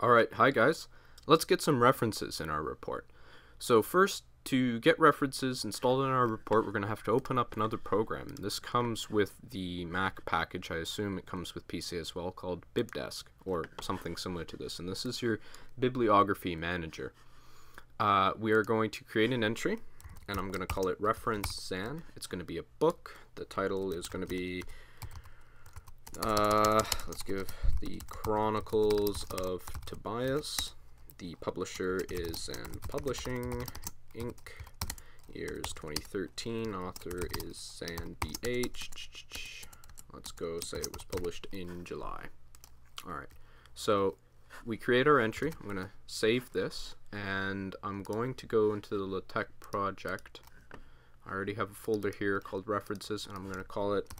Alright, hi guys. Let's get some references in our report. So first, to get references installed in our report, we're going to have to open up another program. This comes with the Mac package, I assume it comes with PC as well, called BibDesk, or something similar to this. And this is your bibliography manager. Uh, we are going to create an entry, and I'm going to call it reference Zan. It's going to be a book. The title is going to be uh, let's give the Chronicles of Tobias. The publisher is Zan Publishing Inc. Years 2013. Author is Zan BH. Let's go say it was published in July. Alright, so we create our entry. I'm going to save this, and I'm going to go into the LaTeX project. I already have a folder here called References, and I'm going to call it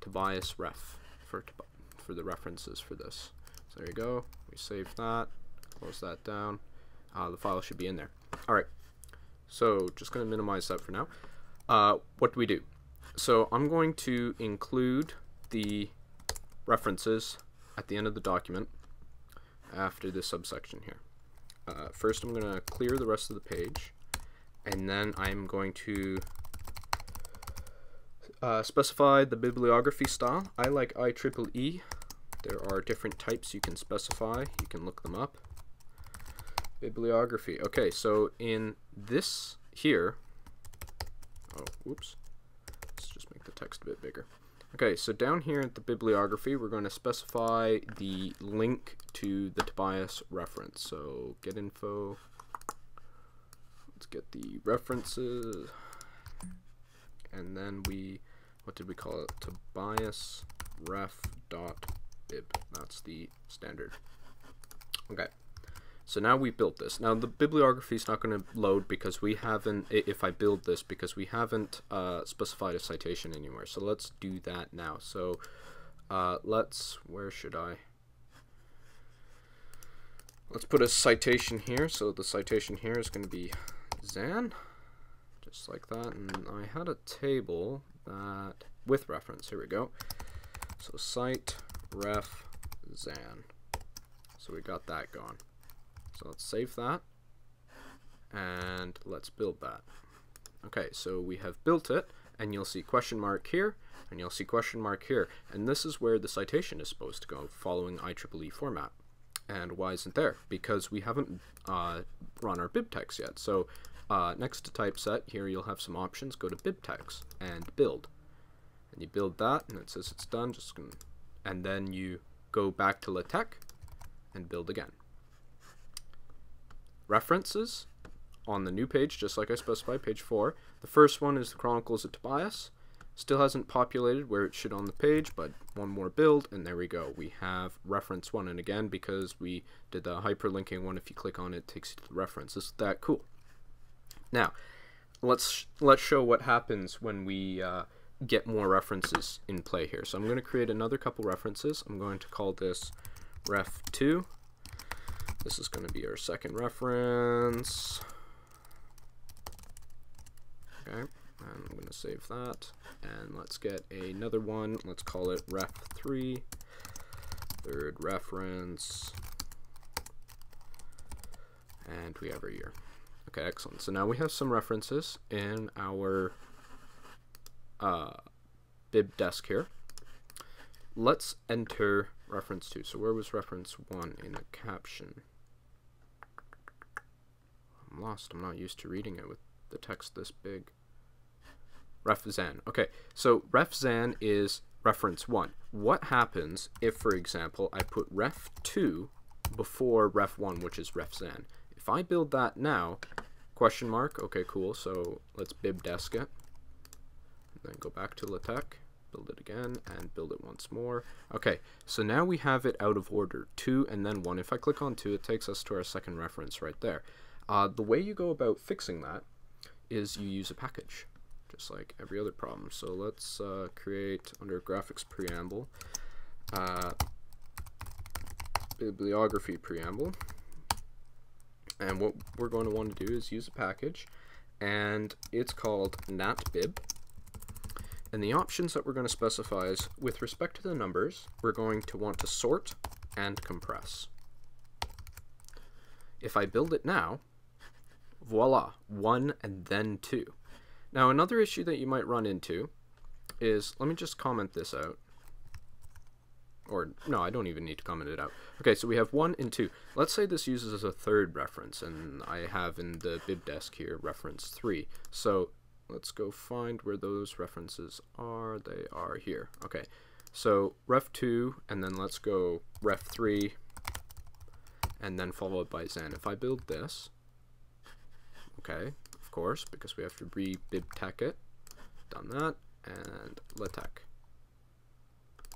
Tobias Ref for, for the references for this. So there you go. We save that, close that down. Uh, the file should be in there. Alright, so just going to minimize that for now. Uh, what do we do? So I'm going to include the references at the end of the document after this subsection here. Uh, first I'm going to clear the rest of the page and then I'm going to uh, specify the bibliography style. I like IEEE. There are different types you can specify. You can look them up. Bibliography. Okay, so in this here, oh, whoops. Let's just make the text a bit bigger. Okay, so down here at the bibliography, we're going to specify the link to the Tobias reference. So get info. Let's get the references. And then we what did we call it? Tobias ref dot bib. That's the standard. Okay. So now we built this. Now the bibliography is not going to load because we haven't, if I build this, because we haven't uh, specified a citation anywhere. So let's do that now. So uh, let's, where should I? Let's put a citation here. So the citation here is going to be Zan, just like that. And I had a table that with reference. Here we go. So cite ref Zan. So we got that going. So let's save that and let's build that. Okay, so we have built it and you'll see question mark here and you'll see question mark here and this is where the citation is supposed to go following IEEE format. And why isn't there? Because we haven't uh, run our BibTeX yet. So uh, next to typeset, here you'll have some options. Go to BibTeX and build. And you build that, and it says it's done. Just gonna, And then you go back to LaTeX and build again. References on the new page, just like I specified, page 4. The first one is the Chronicles of Tobias. Still hasn't populated where it should on the page, but one more build, and there we go. We have reference 1, and again, because we did the hyperlinking one, if you click on it, it takes you to the reference. Is that cool? Now, let's let's show what happens when we uh, get more references in play here. So I'm going to create another couple references. I'm going to call this ref2. This is going to be our second reference. Okay, I'm going to save that. And let's get another one. Let's call it ref3. Third reference. And we have our year. Okay, excellent. So now we have some references in our uh, BibDesk here. Let's enter reference 2. So where was reference 1 in a caption? I'm lost. I'm not used to reading it with the text this big. Refzan. Okay, so refzan is reference 1. What happens if, for example, I put ref 2 before ref 1, which is refzan? If I build that now, question mark, okay, cool, so let's BibDesk it. Then go back to LaTeX, build it again, and build it once more. Okay, so now we have it out of order, 2 and then 1. If I click on 2, it takes us to our second reference right there. Uh, the way you go about fixing that is you use a package, just like every other problem. So let's uh, create, under graphics preamble, uh, bibliography preamble, and what we're going to want to do is use a package, and it's called natbib. And the options that we're going to specify is, with respect to the numbers, we're going to want to sort and compress. If I build it now, voila, 1 and then 2. Now another issue that you might run into is, let me just comment this out. Or, no, I don't even need to comment it out. Okay, so we have 1 and 2. Let's say this uses a third reference, and I have in the BibDesk here reference 3. So let's go find where those references are. They are here. Okay, so ref 2, and then let's go ref 3, and then followed by Zen. If I build this, okay, of course, because we have to re-BibTeX it, done that, and LaTeX.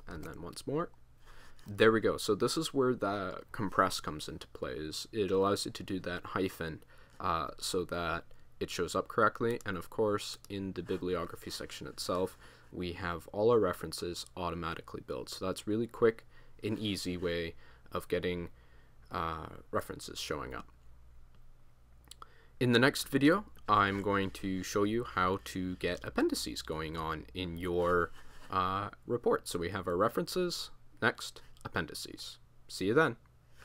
And then once more. There we go. So this is where the compress comes into play. Is it allows it to do that hyphen uh, so that it shows up correctly. And of course, in the bibliography section itself, we have all our references automatically built. So that's really quick and easy way of getting uh, references showing up. In the next video, I'm going to show you how to get appendices going on in your uh, report. So we have our references, next, appendices. See you then.